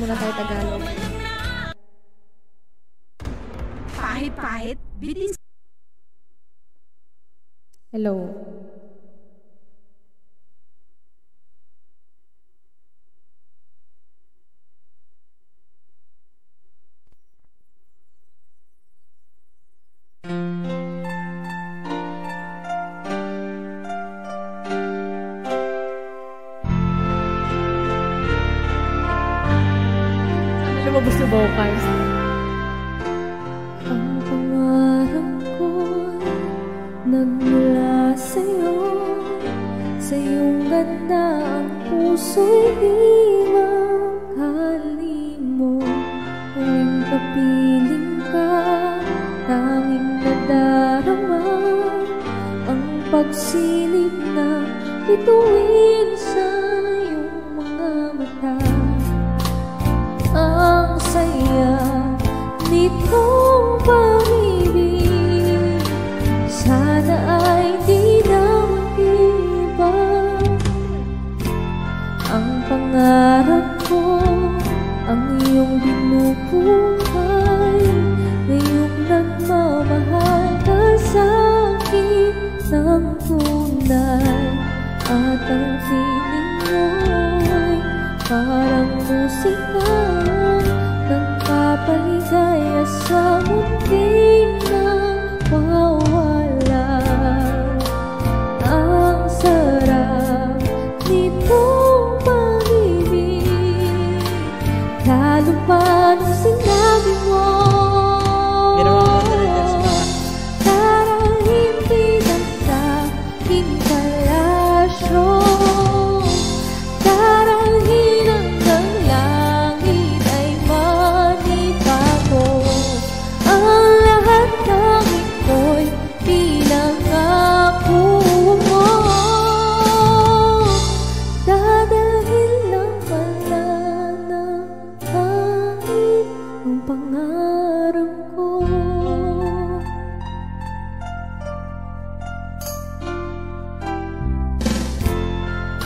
muna tayo Tagalog. Pahit-pahit, bitin Hello. Sana lumabas yung vocals. Ang pangarap ko'y nagmula sa'yo Sa iyong ganda ang puso'y di makalimot Tuwing kapiling ka, tanging nadarama Ang pagsilip na bituin sa iyong mga mata ang feeling mo'y parang musika Nagpapaligaya sa munting nawawala Ang sarap nitong pag-ibig Lalo pa nung sinabi mo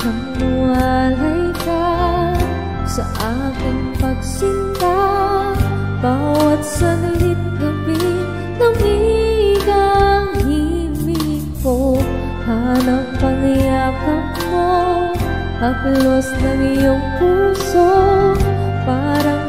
Nang ka sa aking pagsinta. Bawat saglit gabi namigang himig ko. Hanap pangyayakap mo Haplos ng iyong puso. Parang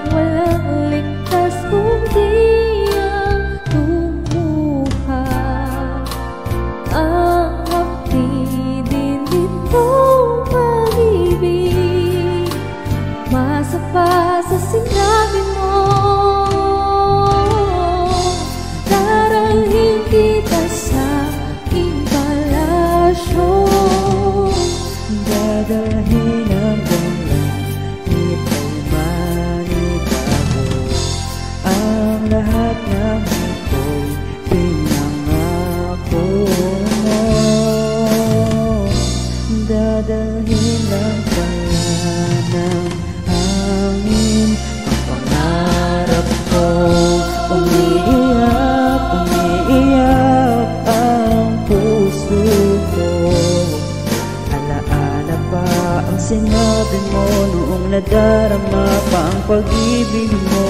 sinabi mo Noong nadarama pa ang pag-ibig mo.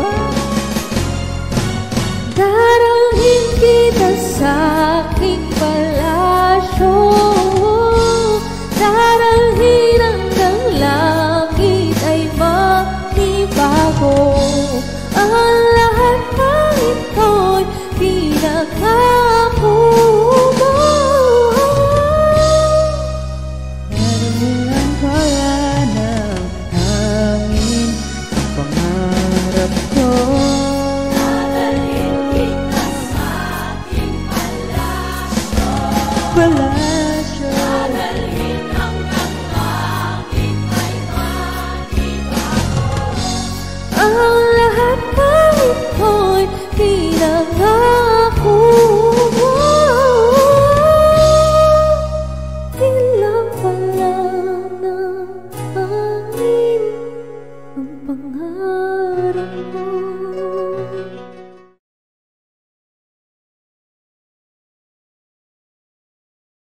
Darahin pangharap